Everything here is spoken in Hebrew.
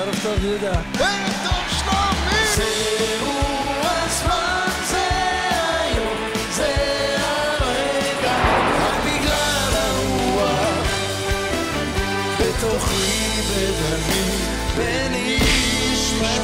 ערב טוב, יהודה. ערב טוב, שלומי! זהו הזמן, זה היום, זה הרגע, רק בגלל הרוח, בתוכי, בדמי, בנשמתי.